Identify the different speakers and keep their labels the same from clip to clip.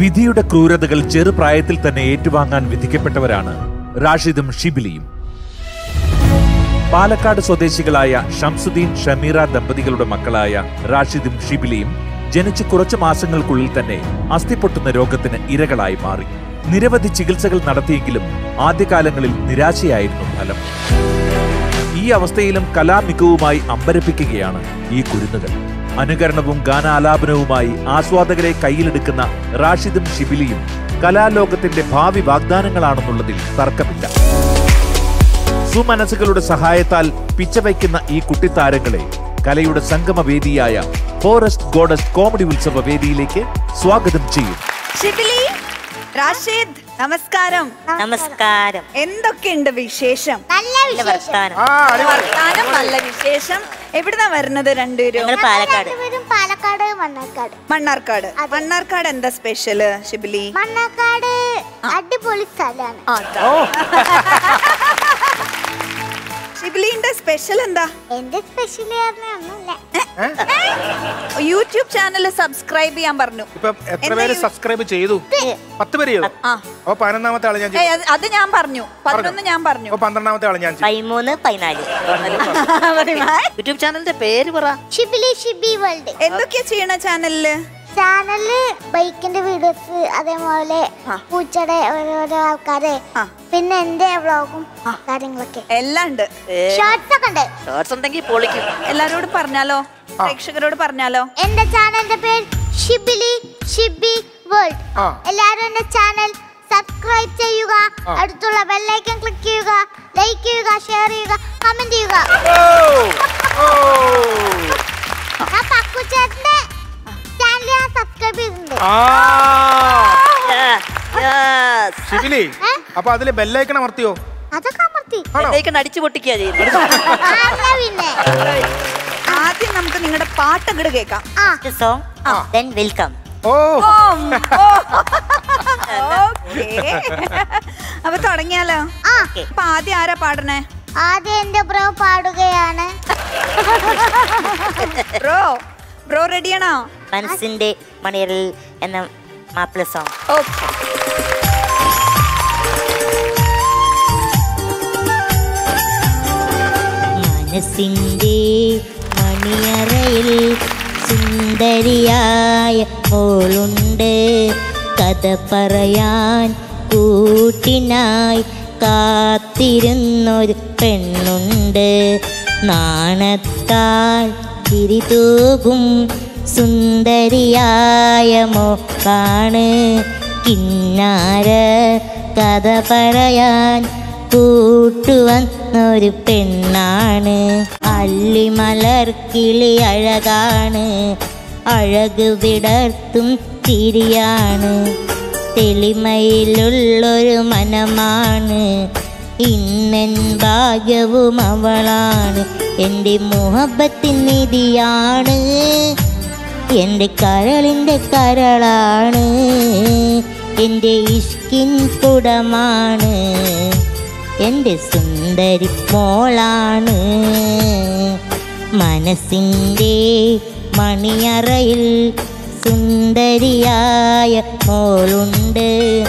Speaker 1: വിധിയുടെ ക്രൂരതകൾ ചെറുപ്രായത്തിൽ തന്നെ ഏറ്റുവാങ്ങാൻ വിധിക്കപ്പെട്ടവരാണ് റാഷിദും ഷിബിലിയും. പാലക്കാട് സ്വദേശികളായ ഷംസുദ്ദീൻ ഷമീറ ദമ്പതികളുടെ മക്കളായ റാഷിദും ഷിബിലിയും ജനിച്ച് കുറച്ച് മാസങ്ങൾക്കുള്ളിൽ തന്നെ അസ്ഥിപൊട്ടുന്ന രോഗത്തിന് ഇരകളായി മാറി. നിരവധി ചികിത്സകൾ നടത്തിയെങ്കിലും ആദ്യകാലങ്ങളിൽ നിരാശയായിരുന്നു ഫലം. ഈ അവസ്ഥയിലും കലാമികവുമായി അമ്പരപ്പിക്കുകയാണ് ഈ കുരുന്നുകൾ. അനുകരണവും ഗാനാലാപനവുമായി ആസ്വാദകരെ കയ്യിലെടുക്കുന്ന റാഷിദും ഷിബിലിയും കലാലോകത്തിന്റെ ഭാവി വാഗ്ദാനങ്ങളാണെന്നുള്ളതിൽ തർക്കമില്ല. സുമനസുകളുടെ സഹായത്താൽ പിച്ചവയ്ക്കുന്ന ഈ കുട്ടിത്താരങ്ങളെ കലയുടെ സംഗമവേദിയായ ഫോറസ്റ്റ് ഗോഡസ് കോമഡി ഉത്സവ വേദിയിലേക്ക് സ്വാഗതം ചെയ്യും.
Speaker 2: റാഷിദ് നമസ്കാരം.
Speaker 3: നമസ്കാരം.
Speaker 2: എന്തൊക്കെയുണ്ട് വിശേഷം?
Speaker 4: നല്ല വിശേഷം
Speaker 3: വർത്താനം.
Speaker 2: വർത്താനം. നല്ല വിശേഷം. എവിടുന്നാ വരുന്നത് രണ്ടുപേരും?
Speaker 3: പാലക്കാട്.
Speaker 4: പാലക്കാട് മണ്ണാർക്കാട്.
Speaker 2: മണ്ണാർക്കാട്. മണ്ണാർക്കാട് എന്താ സ്പെഷ്യൽ ഷിബിലി?
Speaker 4: മണ്ണാർക്കാട് അടിപൊളി സ്ഥലമാണ്.
Speaker 2: ഷിബിലിന്റെ സ്പെഷ്യൽ എന്താ?
Speaker 4: എന്റെ സ്പെഷ്യൽ ഒന്നുമില്ല.
Speaker 2: യൂട്യൂബ് ചാനൽ സബ്സ്ക്രൈബ് ചെയ്യാൻ പറഞ്ഞു.
Speaker 5: ഇപ്പൊ എത്ര പേര് സബ്സ്ക്രൈബ് ചെയ്തു? പത്ത് പേര് ചെയ്തു അപ്പൊ പതിനൊന്നാമത്തെ ആൾ ഞാൻ ചെയ്തു.
Speaker 2: അത് ഞാൻ പറഞ്ഞു. പതിനൊന്ന് ഞാൻ പറഞ്ഞു.
Speaker 5: പന്ത്രണ്ടാമത്തെ ആൾ ഞാൻ ചെയ്തു.
Speaker 3: പതിമൂന്ന് പതിനാല്.
Speaker 6: യൂട്യൂബ് ചാനലിന്റെ പേര് പറ.
Speaker 2: എന്തൊക്കെയാ ചെയ്യണ ചാനലിൽ?
Speaker 4: ചാനലിൽ ബൈക്കിന്റെ വീഡിയോസ് അതേപോലെ. പൂച്ചയുടെ ഓരോരോ ആൾക്കാരെ പിന്നെ എന്റെ വ്ലോഗും കാര്യങ്ങളൊക്കെ.
Speaker 2: എല്ലാം ഉണ്ട്.
Speaker 4: ഷോർട്സ് ഒക്കെ ഉണ്ട്.
Speaker 6: ഷോർട്സ് ഉണ്ടെങ്കിൽ പൊളിക്കും.
Speaker 2: എല്ലാരോടും പറഞ്ഞാലോ? പ്രേക്ഷകരോട് പറഞ്ഞാലോ?
Speaker 4: എന്റെ ചാനലിന്റെ പേര് ഷിബിലി ഷിബി വേൾഡ്. എല്ലാരും എന്റെ ചാനൽ സബ്സ്ക്രൈബ് ചെയ്യുക. അടുത്തുള്ള ബെല്ലൈക്കൺ ക്ലിക്ക് ചെയ്യുക. ലൈക്ക് ചെയ്യുക ഷെയർ ചെയ്യുക കമന്റ് ചെയ്യുക. സബ്സ്ക്രൈബ് ചെയ്തിട്ടുണ്ട്
Speaker 5: ശിബിലി
Speaker 4: ഏ?
Speaker 5: അപ്പൊ അതിൽ ബെല്ലൈക്കൺ അമർത്തിയോ?
Speaker 4: അതൊക്കെ അമർത്തി.
Speaker 6: അടിച്ചു പൊട്ടിക്കുക
Speaker 4: പിന്നെ.
Speaker 2: ആദ്യം നമുക്ക് നിങ്ങളുടെ പാട്ട് പാട്ടങ്ങട് കേൾക്കാം.
Speaker 3: Song then welcome
Speaker 5: oh.
Speaker 2: Okay. അപ്പൊ തുടങ്ങിയാലോ? അപ്പൊ ആദ്യം ആരാ പാടണേ?
Speaker 4: ആദ്യം എന്റെ ബ്രോ പാടുകയാണ്.
Speaker 2: ബ്രോ ബ്രോ റെഡിയാണോ
Speaker 3: മനസ്സിന്റെ മണിയറിൽ എന്ന മാപ്പിള സോങ്
Speaker 2: ഓക്കെ
Speaker 3: മനസ്സിന്റെ മണിയറയിൽ സുന്ദരിയായ മോളുണ്ട്. കഥ പറയാൻ കൂട്ടിനായി കാത്തിരുന്നൊരു പെണ്ണുണ്ട്. നാണത്താൽ തിരിതൂകും സുന്ദരിയായ മോക്കാണ് കിന്നാര കഥ പറയാൻ കൂട്ടുവന്നൊരു പെണ്ണാണ്. അല്ലിമലർ കിളി അഴകാണ്. അഴക് വിടർത്തും തിരിയാണ് തെളിമയിലുള്ളൊരു മനമാണ്. ഇന്നൻ ഭാഗ്യവും അവളാണ് എന്റെ മുഹബത്തിൻ നിധിയാണ്. എന്റെ കരളിന്റെ കരളാണ്. എന്റെ ഇഷ്കിൻ കുടമാണ്. എന്റെ സുന്ദരി മോളാണ്. മനസ്സിന്റെ മണിയറയിൽ സുന്ദരിയായ മോളുണ്ട്.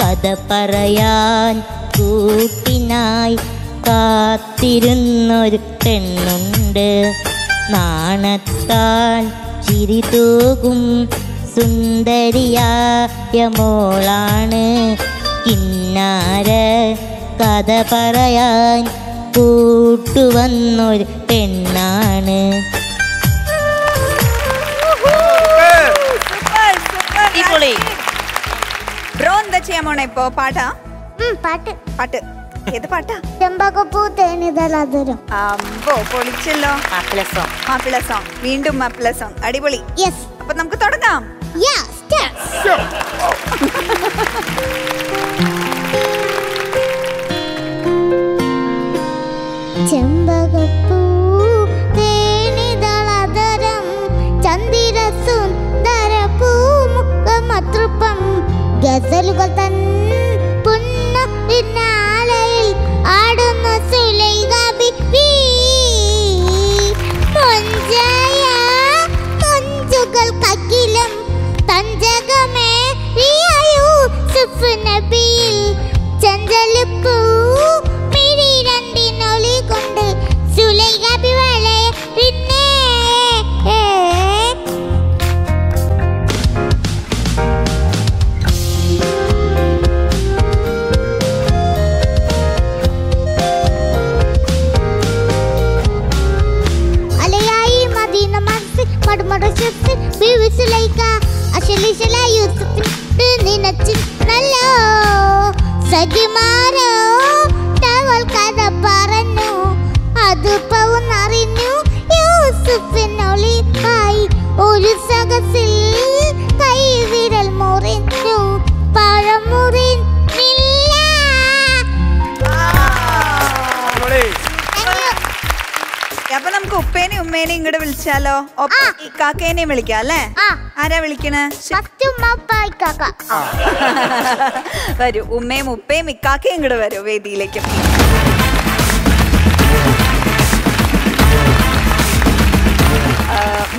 Speaker 3: കഥ പറയാൻ കൂട്ടിനായി കാത്തിരുന്നൊരു പെണ്ണുണ്ട്. നാണത്താൽ ചിരി തൂകും സുന്ദരിയായ മോളാണ്. കിന്നാര കഥ പറയാൻ കൂട്ടുവന്നൊരു പെണ്ണാണ്.
Speaker 2: ബ്രോ എന്താ ഇപ്പൊ? പാട്ടാ?
Speaker 4: പാട്ട്.
Speaker 2: പാട്ട്. ഏത് പാട്ടാ?
Speaker 4: ചെമ്പകപ്പൂ തേനിതളാതുരം
Speaker 2: അമ്പോ പൊളിച്ചല്ലോ.
Speaker 3: മാപ്പിള സോങ്
Speaker 2: മാപ്പിള സോങ് വീണ്ടും മാപ്പിള സോങ് അടിപൊളി.
Speaker 4: യെസ്
Speaker 2: അപ്പൊ നമുക്ക് തുടങ്ങാം.
Speaker 4: യാ സ്റ്റാർട്ട് ചെമ്പകപ്പൂ
Speaker 2: ഇങ്ങോട്ട് വിളിച്ചാലോ? ഒപ്പം ഈ കാക്കേനെയും വിളിക്കാം അല്ലേ? ആരാ വിളിക്കണേ? വരൂ ഉമ്മയും ഉപ്പയും ഇക്കാക്കയും ഇങ്ങോട്ട് വരൂ വേദിയിലേക്ക്.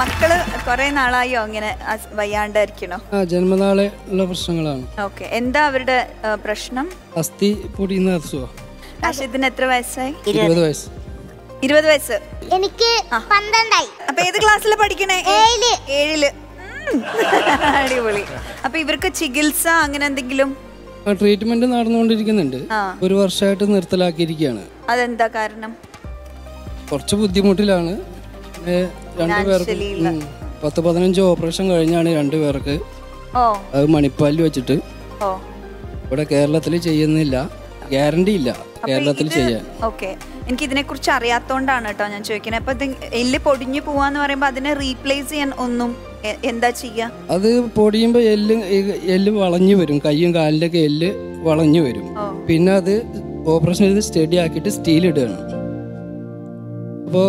Speaker 2: മക്കൾ കൊറേ നാളായോ അങ്ങനെ വയ്യാണ്ടായിരിക്കണോ?
Speaker 7: ആ ജന്മനാളെ ഉള്ള പ്രശ്നങ്ങളാണ്.
Speaker 2: ഓക്കെ. എന്താ അവരുടെ പ്രശ്നം?
Speaker 7: അസ്ഥി പൊടിയുന്ന അസുഖം.
Speaker 2: അഷിത്തിന് എത്ര വയസ്സായി?
Speaker 7: ഇരുപത് വയസ്സ്.
Speaker 2: ഇരുപത് വയസ്സ്.
Speaker 4: എനിക്ക് പന്ത്രണ്ടായി.
Speaker 2: അപ്പൊ ഏത് ക്ലാസ്സിൽ പഠിക്കണേ? ഏഴിൽ. ഏഴിൽ. അടിപൊളി. അപ്പൊ ഇവർക്ക് ചികിത്സ അങ്ങനെ എന്തെങ്കിലും?
Speaker 7: ട്രീറ്റ്മെന്റ് നടന്നുകൊണ്ടിരിക്കുന്നുണ്ട്. ഒരു വർഷമായിട്ട് നിർത്തലാക്കിയിരിക്കുകയാണ്.
Speaker 2: അതെന്താ കാരണം?
Speaker 7: കുറച്ച് ബുദ്ധിമുട്ടിലാണ്. രണ്ടുപേർക്ക്. പത്ത് പതിനഞ്ച് ഓപ്പറേഷൻ കഴിഞ്ഞാണ് രണ്ടുപേർക്ക്
Speaker 2: ഓ.
Speaker 7: അത് മണിപ്പാലിൽ വെച്ചിട്ട്.
Speaker 2: ഓ.
Speaker 7: ഇവിടെ കേരളത്തിൽ ചെയ്യുന്നില്ല. ഗ്യാരണ്ടി ഇല്ല. കേരളത്തിൽ ചെയ്യാൻ.
Speaker 2: ഓക്കെ. എനിക്ക് ഇതിനെക്കുറിച്ച് അറിയാത്തതുകൊണ്ടാണ് അറിയാത്തോണ്ടാണ് കേട്ടോ ഞാൻ ചോദിക്കുന്നത് അപ്പൊ ഇത് എല്ല് പൊടിഞ്ഞു പോവാന്ന് പറയുമ്പോ അതിനെ റീപ്ലേസ് ചെയ്യാൻ ഒന്നും എന്താ ചെയ്യുക
Speaker 7: അത് പൊടിയുമ്പോൾ എല്ല് എല്ല് വളഞ്ഞു വരും. കയ്യും കാലിലൊക്കെ എല്ല് വളഞ്ഞു വരും. പിന്നെ അത് ഓപ്പറേഷൻ ചെയ്ത് സ്റ്റഡി ആക്കിയിട്ട് സ്റ്റീൽ ഇടുകയാണ്. അപ്പോൾ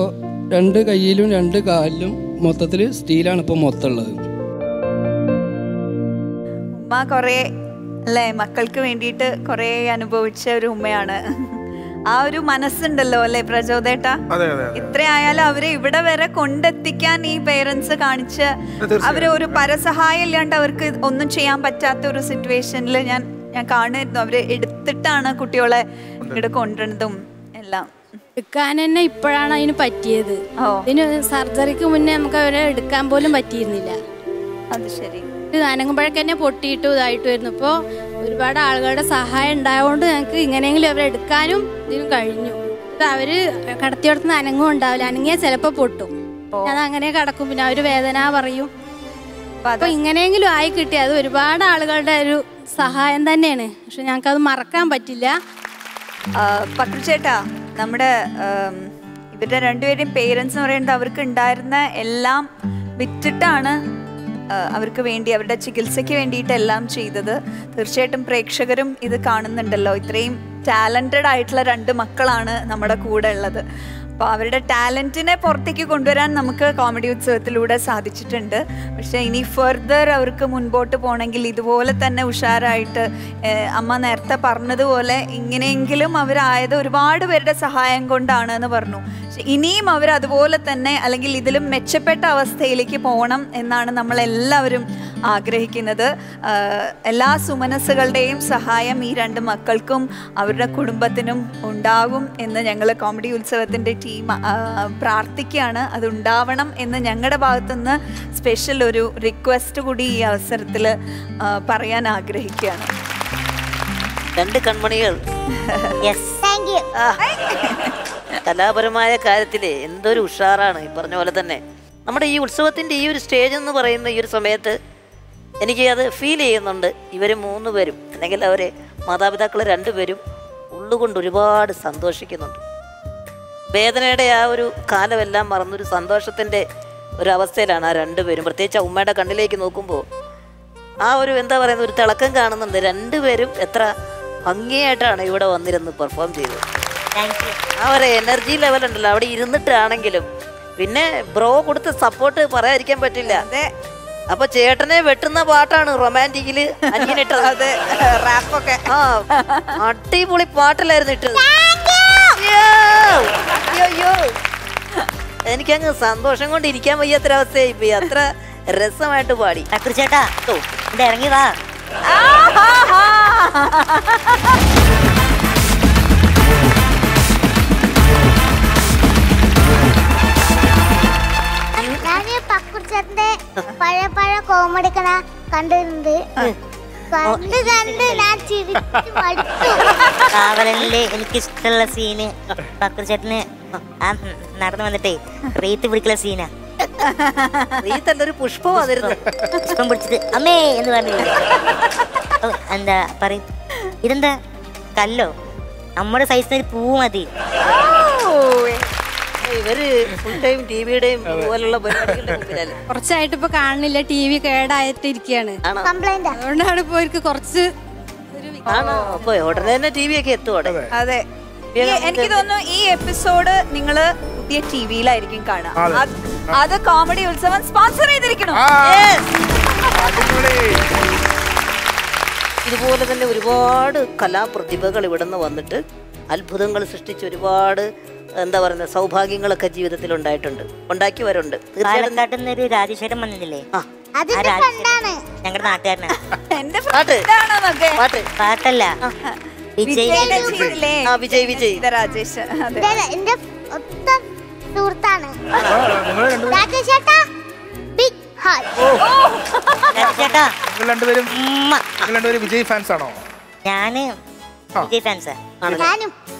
Speaker 7: രണ്ട് കൈയിലും രണ്ട് കാലിലും മൊത്തത്തിൽ സ്റ്റീലാണ് ഇപ്പോൾ മൊത്തം ഉള്ളത്.
Speaker 2: ഉമ്മ കൊറേ അല്ലേ മക്കൾക്ക് വേണ്ടിയിട്ട് കൊറേ അനുഭവിച്ച ഒരു ഉമ്മയാണ്. ആ ഒരു മനസ്സുണ്ടല്ലോ അല്ലെ പ്രചോദേട്ട?
Speaker 5: അതെ അതെ അതെ.
Speaker 2: ഇത്രയായാലും അവരെ ഇവിടെ വരെ കൊണ്ടെത്തിക്കാൻ ഈ പേരൻസ് കാണിച്ച് അവരെ ഒരു പരസഹായം ഇല്ലാണ്ട് അവർക്ക് ഒന്നും ചെയ്യാൻ പറ്റാത്ത ഒരു സിറ്റുവേഷനിൽ ഞാൻ ഞാൻ കാണുമായിരുന്നു. അവരെ എടുത്തിട്ടാണ് കുട്ടികളെ ഇവിടെ കൊണ്ടുവന്നതും എല്ലാം.
Speaker 8: എടുക്കാൻ തന്നെ ഇപ്പോഴാണ് അതിന് പറ്റിയത്.
Speaker 2: ഓ.
Speaker 8: ഇതിന് സർജറിക്ക് മുന്നേ നമുക്ക് അവരെ എടുക്കാൻ പോലും പറ്റിയിരുന്നില്ല.
Speaker 2: അത് ശരി.
Speaker 8: ഇത് അനങ്ങുമ്പോഴൊക്കെ തന്നെ പൊട്ടിയിട്ടും ഇതായിട്ട് വരുന്നു ഇപ്പോൾ ഒരുപാട് ആളുകളുടെ സഹായം ഉണ്ടായതുകൊണ്ട് ഞങ്ങൾക്ക് ഇങ്ങനെയെങ്കിലും അവരെ എടുക്കാനും ഇതിനും കഴിഞ്ഞു. അവർ അവർ കടത്തിയോടത്തുനിന്ന് അനങ്ങും ഉണ്ടാവില്ല. അനങ്ങിയാൽ ചിലപ്പോൾ പൊട്ടും. അത് അങ്ങനെ കടക്കും. പിന്നെ അവർ വേദന പറയും.
Speaker 2: അപ്പൊ
Speaker 8: ഇങ്ങനെയെങ്കിലും ആയി കിട്ടി. അത് ഒരുപാട് ആളുകളുടെ ഒരു സഹായം തന്നെയാണ്. പക്ഷെ ഞങ്ങൾക്ക് അത് മറക്കാൻ പറ്റില്ല.
Speaker 2: പക്രു ചേട്ടാ നമ്മുടെ ഇവരുടെ രണ്ടുപേരുടെയും പേരൻസ് എന്ന് പറയുന്നത് അവർക്ക് ഉണ്ടായിരുന്ന എല്ലാം വിറ്റിട്ടാണ് അവർക്ക് വേണ്ടി അവരുടെ ചികിത്സയ്ക്ക് വേണ്ടിയിട്ടെല്ലാം ചെയ്തത്. തീർച്ചയായിട്ടും പ്രേക്ഷകരും ഇത് കാണുന്നുണ്ടല്ലോ. ഇത്രയും ടാലന്റഡ് ആയിട്ടുള്ള രണ്ട് മക്കളാണ് നമ്മുടെ കൂടെ ഉള്ളത്. അപ്പോൾ അവരുടെ ടാലന്റിനെ പുറത്തേക്ക് കൊണ്ടുവരാൻ നമുക്ക് കോമഡി ഉത്സവത്തിലൂടെ സാധിച്ചിട്ടുണ്ട്. പക്ഷേ ഇനി ഫെർദർ അവർക്ക് മുൻപോട്ട് പോകണമെങ്കിൽ ഇതുപോലെ തന്നെ ഉഷാറായിട്ട് അമ്മ നേരത്തെ പറഞ്ഞതുപോലെ ഇങ്ങനെയെങ്കിലും അവരായത് ഒരുപാട് പേരുടെ സഹായം കൊണ്ടാണ് എന്ന് പറഞ്ഞു. ഇനിയും അവർ അതുപോലെ തന്നെ അല്ലെങ്കിൽ ഇതിലും മെച്ചപ്പെട്ട അവസ്ഥയിലേക്ക് പോകണം എന്നാണ് നമ്മളെല്ലാവരും ആഗ്രഹിക്കുന്നത്. എല്ലാ സുമനസ്സുകളുടെയും സഹായം ഈ രണ്ട് മക്കൾക്കും അവരുടെ കുടുംബത്തിനും ഉണ്ടാകും എന്ന് ഞങ്ങൾ കോമഡി ഉത്സവത്തിന്റെ ടീം പ്രാർത്ഥിക്കുകയാണ്. അതുണ്ടാവണം എന്ന് ഞങ്ങളുടെ ഭാഗത്തുനിന്ന് സ്പെഷ്യൽ ഒരു റിക്വസ്റ്റ് കൂടി ഈ അവസരത്തിൽ പറയാൻ ആഗ്രഹിക്കുകയാണ്.
Speaker 6: രണ്ട് കൺമണികൾ.
Speaker 3: യെസ്
Speaker 4: താങ്ക് യു
Speaker 6: കലാപരമായ കാര്യത്തിൽ എന്തൊരു ഉഷാറാണ് ഈ പറഞ്ഞ പോലെ തന്നെ. നമ്മുടെ ഈ ഉത്സവത്തിന്റെ ഈ ഒരു സ്റ്റേജ് എന്ന് പറയുന്ന ഈ ഒരു സമയത്ത് എനിക്ക് അത് ഫീൽ ചെയ്യുന്നുണ്ട്. ഇവർ മൂന്ന് പേരും അല്ലെങ്കിൽ അവർ മാതാപിതാക്കൾ രണ്ടുപേരും ഉള്ളുകൊണ്ട് ഒരുപാട് സന്തോഷിക്കുന്നുണ്ട്. വേദനയുടെ ആ ഒരു കാലമെല്ലാം മറന്നൊരു സന്തോഷത്തിന്റെ ഒരു അവസ്ഥയിലാണ് ആ രണ്ടുപേരും പ്രത്യേകിച്ച് ഉമ്മയുടെ കണ്ണിലേക്ക് നോക്കുമ്പോൾ ആ ഒരു എന്താ പറയുന്ന ഒരു തിളക്കം കാണുന്നുണ്ട്. രണ്ടുപേരും എത്ര ഭംഗിയായിട്ടാണ് ഇവിടെ വന്നിരുന്ന് പെർഫോം ചെയ്തത്. ആ ഒരു എനർജി ലെവൽ ഉണ്ടല്ലോ. അവിടെ ഇരുന്നിട്ടാണെങ്കിലും പിന്നെ ബ്രോ കൊടുത്ത സപ്പോർട്ട് പറയാതിരിക്കാൻ പറ്റില്ല.
Speaker 2: അതെ.
Speaker 6: അപ്പൊ ചേട്ടനെ വെട്ടുന്ന പാട്ടാണ് റൊമാന്റിക്കിൽ അനിയനിട്ടത്
Speaker 2: അതെ. റാപ്പൊക്കെ
Speaker 6: ആ അടിപൊളി പാട്ടിലായിരുന്നു ഇട്ടത്! അയ്യോ. എനിക്കങ്ങ് സന്തോഷം കൊണ്ട് ഇരിക്കാൻ വയ്യാത്തൊരവസ്ഥയായി പോയി. അത്ര രസമായിട്ട് പാടി.
Speaker 3: ചേട്ടാ ഇറങ്ങി വാ.
Speaker 4: പക്കുറിച്ചന്റെ പഴയ പഴയ കോമഡി കണ കണ്ടിരുന്നത് കണ്ട് കണ്ട് ഞാൻ ചിരിച്ചു മടുത്തു.
Speaker 3: കാവലനിൽ എനിക്ക് ഇഷ്ടമുള്ള സീന് ചേട്ടന് ആ നടന്നു വന്നിട്ടേ റീത്ത് പിടിക്കുന്ന സീനാ
Speaker 6: റീത്തല്ലൊരു പുഷ്പം അതിരുന്നു
Speaker 3: പുഷ്പം പിടിച്ചിട്ട് അമ്മേ എന്ന് പറഞ്ഞു എന്താ പറയും. ഇതെന്താ? കല്ലോ. നമ്മുടെ സൈസിന് ഒരു പൂ മതി.
Speaker 6: ഇവർ ഫുൾ ടൈം ടിവിയുടെയും പോലുള്ള പരിപാടികളുടെ മുമ്പിലല്ലേ?
Speaker 8: കുറച്ചായിട്ട് ഇപ്പൊ കാണുന്നില്ല ടി വി കേടായിട്ട് ഇരിക്കുകയാണ്
Speaker 6: ആണോ
Speaker 4: കംപ്ലൈന്റ്
Speaker 8: അതുകൊണ്ടാണ് ഇപ്പൊ കുറച്ച് ഒരു വി-
Speaker 6: ആണോ? അപ്പൊ ഉടനെ തന്നെ ടി വി ഒക്കെ എത്തും
Speaker 2: അതെ. എനിക്ക് തോന്നുന്നു ഈ എപ്പിസോഡ് നിങ്ങൾ പുതിയ ടിവിയിലായിരിക്കും കാണുക.
Speaker 5: കാണാം
Speaker 2: അത് കോമഡി ഉത്സവം സ്പോൺസർ ചെയ്തിരിക്കണം.
Speaker 6: ഇതുപോലെ തന്നെ ഒരുപാട് കലാപ്രതിഭകൾ ഇവിടെ നിന്ന് വന്നിട്ട് അത്ഭുതങ്ങൾ സൃഷ്ടിച്ച് ഒരുപാട് എന്താ പറയുന്നത്? സൗഭാഗ്യങ്ങളൊക്കെ ജീവിതത്തിൽ ഉണ്ടായിട്ടുണ്ട്. ഉണ്ടാക്കിയവരുണ്ട് തീർച്ചയായിട്ടും
Speaker 3: പാലക്കാട്ടിൽ നിന്ന് ഒരു വന്നില്ലേ?
Speaker 6: ആ.
Speaker 4: അതിന്റെ ഫ്രണ്ടാണ്.
Speaker 3: ഞങ്ങളുടെ നാട്ടുകാരനാണ്
Speaker 2: എന്റെ
Speaker 6: പാട്ട്.
Speaker 2: ഫ്രണ്ടാണെന്നൊക്കെ.
Speaker 6: പാട്ട്.
Speaker 3: പാട്ടല്ല. വിജയ്
Speaker 6: വിജയ്.
Speaker 2: രാജേഷ്. അതെ.
Speaker 4: എന്റെ എന്റെ ഒത്ത സുഹൃത്താണ്.
Speaker 5: ആ, നിങ്ങൾ രണ്ടുപേരും
Speaker 4: രാജേഷ് ചേട്ടാ ബിഗ് ഹായ്
Speaker 3: രാജേട്ടാ
Speaker 5: നിങ്ങൾ രണ്ടുപേരും
Speaker 3: ഉമ്മ.
Speaker 5: നിങ്ങൾ രണ്ടുപേരും വിജയ് ഫാൻസ് ആണോ? ഞാൻ.
Speaker 3: വിജയ് ഫാൻസാ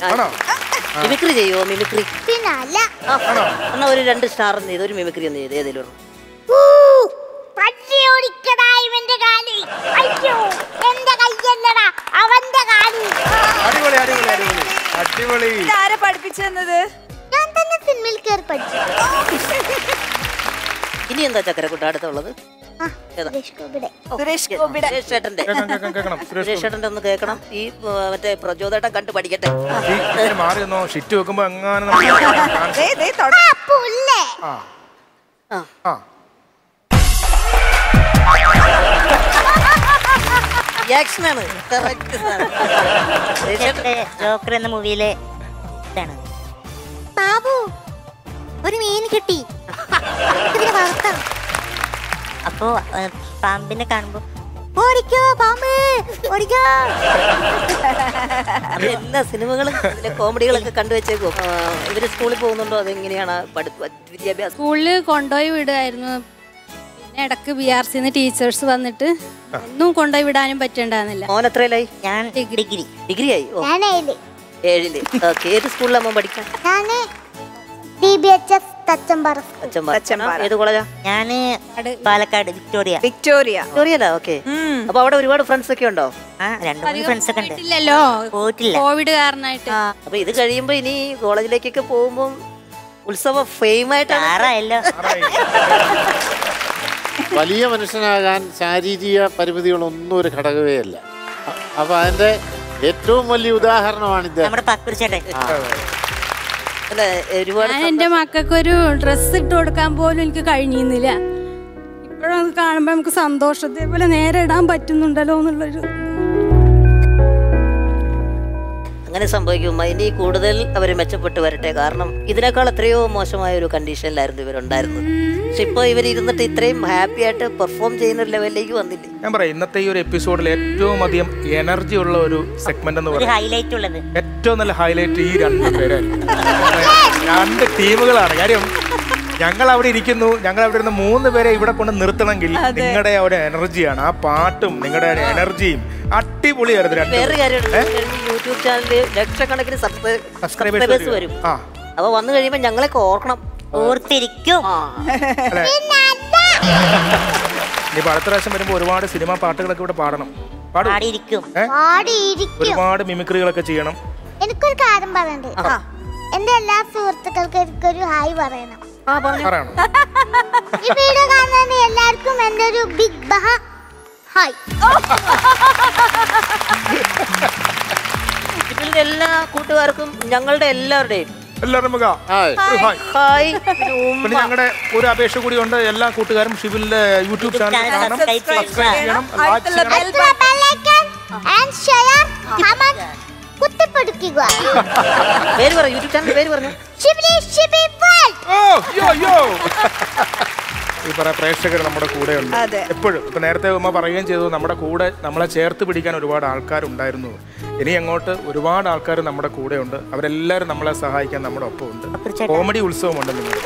Speaker 5: ആണോ?
Speaker 6: മിമിക്രി ചെയ്യുമോ മിമിക്രി?
Speaker 4: പിന്നെ അല്ല
Speaker 6: എന്നാ ഒരു രണ്ട് സ്റ്റാർ ഒന്ന് ചെയ്ത് ഒരു മിമിക്രി ഒന്ന് ചെയ്ത് ഏതെങ്കിലും ഒരു.
Speaker 4: ഓടിക്കടാ ഇവന്റെ കാലി അയ്യോ എന്റെ കയ്യല്ലടാ അവന്റെ കാലി
Speaker 5: അടിപൊളി അടിപൊളി അടിപൊളി. അടിപൊളി.
Speaker 2: ഇതാരെ പഠിപ്പിച്ചു തന്നത്?
Speaker 4: ഞാൻ തന്നെ സിനിമയിൽ കയറി പഠിച്ചു.
Speaker 6: ഇനി എന്താ ചക്കരക്കുട്ട അടുത്തുള്ളത്?
Speaker 4: ആ,
Speaker 6: ഏതാ?
Speaker 4: സുരേഷ് ഗോപിയുടെ.
Speaker 2: സുരേഷ് ഗോപിയുടെ.
Speaker 6: സുരേഷ് ചേട്ടന്റെ
Speaker 5: കേൾക്കണം കേൾക്കണം കേൾക്കണം. സുരേഷ്
Speaker 6: സുരേഷ് ചേട്ടന്റെ ഒന്ന് കേൾക്കണം. ഈ മറ്റേ പ്രചോദേട്ടൻ കണ്ടു പഠിക്കട്ടെ.
Speaker 5: മാറി ഷിറ്റ് വെക്കുമ്പോ എങ്ങാനും
Speaker 3: ജോക്കർ എന്ന മൂവിയിലെ ഇതാണ്. ബാബു ഒരു മീൻ കിട്ടി. അപ്പോ പാമ്പിനെ കാണുമ്പോ ഓടിക്കോ പാമ്പ് ഓടിക്കോ.
Speaker 6: എല്ലാ സിനിമകളും ഇതിലെ കോമഡികളൊക്കെ കണ്ടുവച്ചേക്കും ഇവർ സ്കൂളിൽ പോകുന്നുണ്ടോ? അതെങ്ങനെയാണ് വിദ്യാഭ്യാസം?
Speaker 8: സ്കൂളിൽ കൊണ്ടുപോയി വിടുമായിരുന്നു പിന്നെ ഇടയ്ക്ക് ബി ആർ സിന്ന് ടീച്ചേഴ്സ് വന്നിട്ട് ഒന്നും കൊണ്ടുപോയി വിടാനും പറ്റണ്ടായിരുന്നില്ല.
Speaker 6: മോൻ എത്രയിലായി?
Speaker 3: ഞാൻ ഡിഗ്രി.
Speaker 6: ഡിഗ്രി. ആയി ഏഴിൽ. ഓക്കെ. ഏത് സ്കൂളിലാണ് മോൻ പഠിക്കാൻ?
Speaker 4: ഞാൻ D B H S Thachampara
Speaker 2: Thachampara.
Speaker 6: ഏത് കോളേജാ?
Speaker 3: ഞാൻ പാലക്കാട് വിക്ടോറിയ.
Speaker 2: വിക്ടോറിയ.
Speaker 6: വിക്ടോറിയല്ല ഓക്കെ. അപ്പൊ അവിടെ ഒരുപാട് ഫ്രണ്ട്സ് ഒക്കെ ഉണ്ടോ?
Speaker 3: ആ മൂന്ന് ഫ്രണ്ട്സ് ഒക്കെ ഉണ്ട്.
Speaker 8: ഇല്ലല്ലോ
Speaker 3: പോയിട്ടില്ല.
Speaker 8: കോവിഡ് കാരണമായിട്ട്
Speaker 6: അപ്പൊ ഇത് കഴിയുമ്പോ ഇനി കോളേജിലേക്കൊക്കെ പോകുമ്പോൾ ഉത്സവ ഫെയിം ആയിട്ട്
Speaker 3: ആറായല്ലോ.
Speaker 9: വലിയ മനുഷ്യനാകാൻ ശാരീരിക പരിമിതികളൊന്നും ഒരു ഘടകമേ അല്ല. അപ്പൊ അതിന്റെ ഏറ്റവും വലിയ ഉദാഹരണമാണ് ഇദ്ദേഹം.
Speaker 3: നമ്മുടെ പക്കൂർ
Speaker 8: ഞാൻ എന്റെ മക്കൾക്കൊരു ഡ്രസ്സ് ഇട്ട് കൊടുക്കാൻ പോലും എനിക്ക് കഴിഞ്ഞിരുന്നില്ല. ഇപ്പോഴത് കാണുമ്പോൾ നമുക്ക് സന്തോഷം. ഇതേപോലെ നേരെ ഇടാൻ പറ്റുന്നുണ്ടല്ലോ എന്നുള്ളൊരു
Speaker 6: അങ്ങനെ സംഭവിക്കും. ഇനി കൂടുതൽ അവർ മെച്ചപ്പെട്ട് വരട്ടെ. കാരണം ഇതിനേക്കാൾ എത്രയോ മോശമായ ഒരു കണ്ടീഷനിലായിരുന്നു ഇവരുണ്ടായിരുന്നത്. പക്ഷെ ഇപ്പൊ ഇവർ ഇരുന്നിട്ട് ഇത്രയും ഹാപ്പി ആയിട്ട് പെർഫോം ചെയ്യുന്ന ഒരു ലെവലിലേക്ക് വന്നില്ലേ?
Speaker 5: ഞാൻ പറയാം ഇന്നത്തെ ഈ ഒരു എപ്പിസോഡിൽ ഏറ്റവും അധികം എനർജി ഉള്ള ഒരു സെഗ്മെന്റ് എന്ന് പറയുന്നത്
Speaker 3: ഹൈലൈറ്റ് ഉള്ളത്.
Speaker 5: ഏറ്റവും നല്ല ഹൈലൈറ്റ് ഈ രണ്ട് പേരായിരിക്കും. രണ്ട് ടീമുകളാണ്. കാര്യം ഞങ്ങൾ അവിടെ ഇരിക്കുന്നു. ഞങ്ങൾ അവിടെ ഇരുന്ന് മൂന്ന് പേരെ ഇവിടെ കൊണ്ട് നിർത്തണമെങ്കിൽ നിങ്ങളുടെ ആ ഒരു എനർജിയാണ് ആ പാട്ടും നിങ്ങളുടെ എനർജിയും അടിപൊളിയായിരുന്നു രണ്ട്
Speaker 6: വേറെ കാര്യമുണ്ട് യൂട്യൂബ് ചാനലിൽ ലക്ഷക്കണക്കിന് സബ്സ്ക്രൈബേഴ്സ്
Speaker 5: വരും.
Speaker 6: അപ്പൊ വന്നു കഴിയുമ്പോ ഞങ്ങളൊക്കെ ഓർക്കണം.
Speaker 3: ഓർത്തിരിക്കും.
Speaker 5: ഇനിയിപ്പോ അടുത്ത പ്രാവശ്യം വരുമ്പോ ഒരുപാട് സിനിമാ പാട്ടുകളൊക്കെ ഇവിടെ പാടണം. പാടും
Speaker 3: പാടിയിരിക്കും.
Speaker 5: ഏ?
Speaker 4: പാടിയിരിക്കും.
Speaker 5: ഒരുപാട് മിമിക്രികളൊക്കെ ചെയ്യണം.
Speaker 4: എനിക്കൊരു കാര്യം പറയണ്ടേ. എന്റെ എല്ലാ സുഹൃത്തുക്കൾക്കും എനിക്കൊരു ഹായ് പറയണം.
Speaker 5: പറയണം.
Speaker 4: ഈ വീഡിയോ കാണുന്ന എല്ലാവർക്കും എന്റെ ഒരു ബിഗ് ബഹ ഹായ്.
Speaker 6: ഇതിലെ എല്ലാ കൂട്ടുകാർക്കും ഞങ്ങളുടെ എല്ലാവരുടെയും
Speaker 5: എല്ലാവരും
Speaker 9: ഹായ്.
Speaker 5: ഒരു ഹായ്.
Speaker 6: ഹായ്.
Speaker 5: പിന്നെ ഞങ്ങളുടെ ഒരു അപേക്ഷ കൂടി ഉണ്ട്. എല്ലാ കൂട്ടുകാരും ഷിബിലിന്റെ യൂട്യൂബ് ചാനൽ കാണണം.
Speaker 3: സബ്സ്ക്രൈബ്
Speaker 5: ചെയ്യണം.
Speaker 4: കുത്തിപ്പിടിക്കുക.
Speaker 6: പേര് പറ യൂട്യൂബ് ചാനൽ പേര് പറഞ്ഞു.
Speaker 4: ഷിബിലി ഷിബി
Speaker 5: ഓ യോ യോ ഈ പറ പ്രേക്ഷകർ നമ്മുടെ കൂടെ ഉണ്ട്. എപ്പോഴും ഇപ്പൊ നേരത്തെ ഉമ്മ പറയുകയും ചെയ്തു നമ്മുടെ കൂടെ നമ്മളെ ചേർത്ത് പിടിക്കാൻ ഒരുപാട് ആൾക്കാരുണ്ടായിരുന്നു. ഇനി അങ്ങോട്ട് ഒരുപാട് ആൾക്കാർ നമ്മുടെ കൂടെ ഉണ്ട്. അവരെല്ലാവരും നമ്മളെ സഹായിക്കാൻ നമ്മുടെ ഒപ്പം ഉണ്ട് കോമഡി ഉത്സവം ഉണ്ട് നിങ്ങളുടെ